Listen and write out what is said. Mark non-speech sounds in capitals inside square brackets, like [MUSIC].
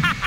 ha [LAUGHS]